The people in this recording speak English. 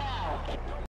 Hell.